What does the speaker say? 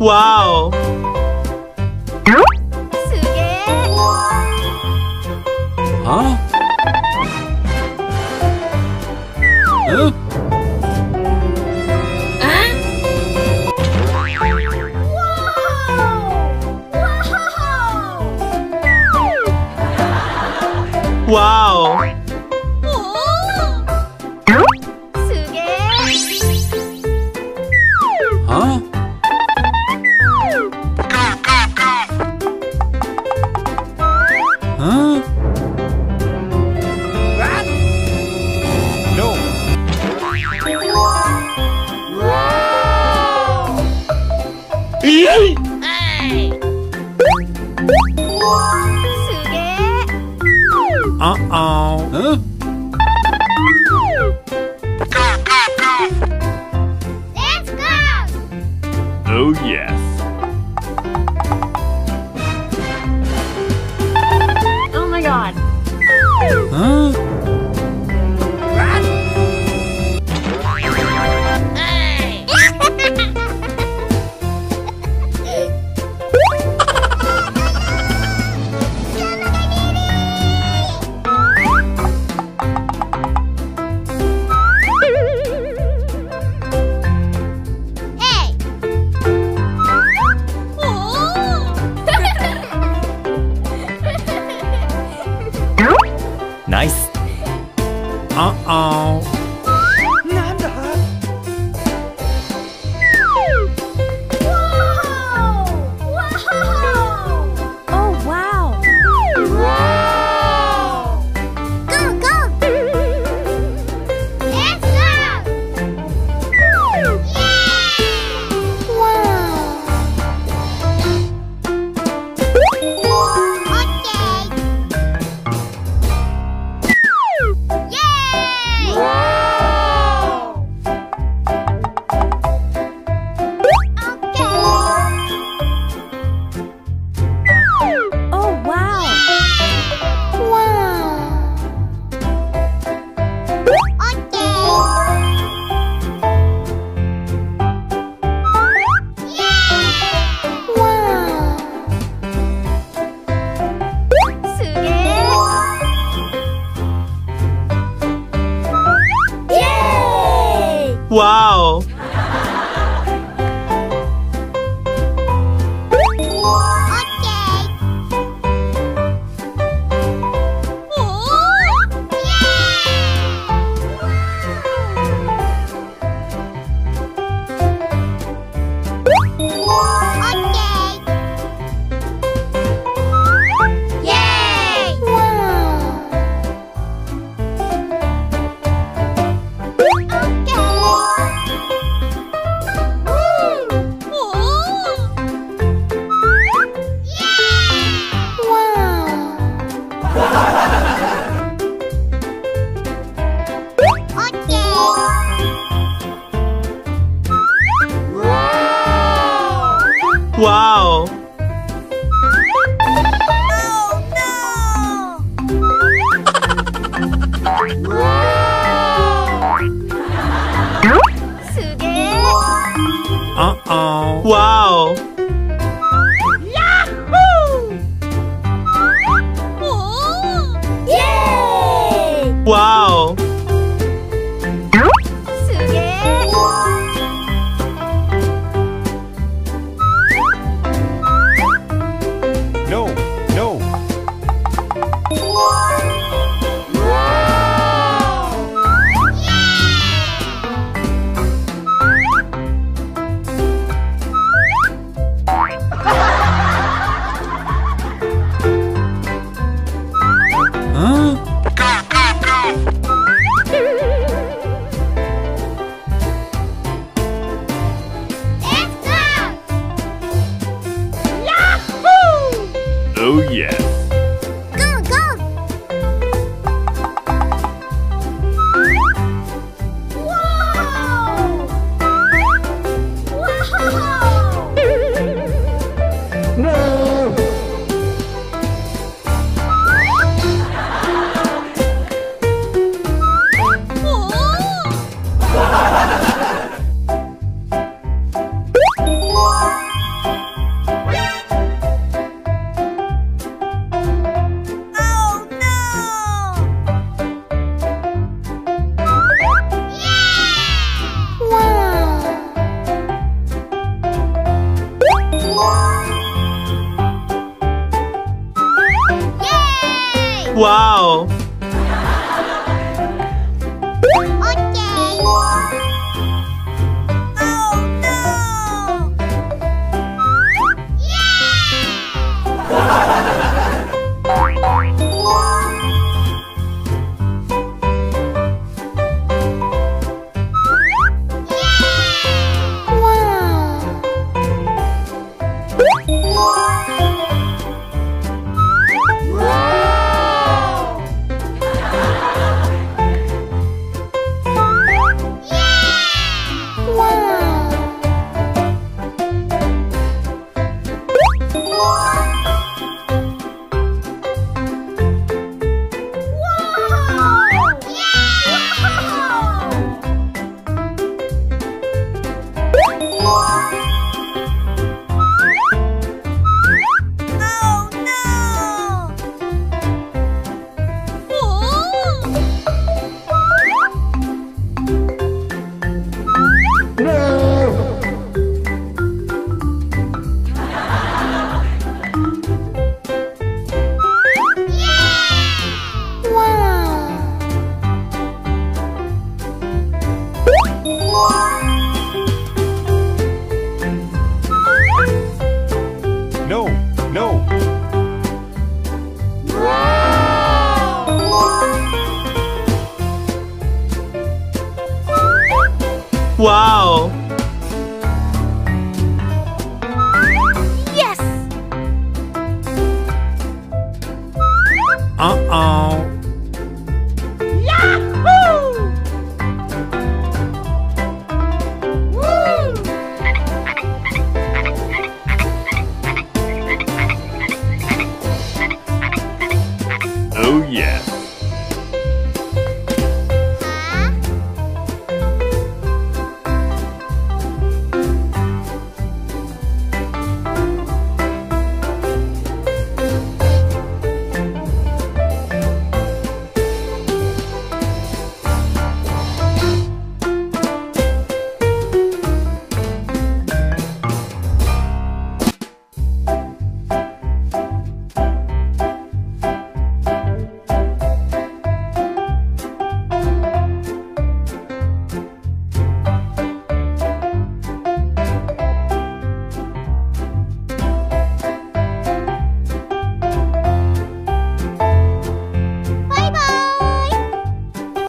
와우! 수게! 어? 응? 와우! 와우! Why? 안녕. yes.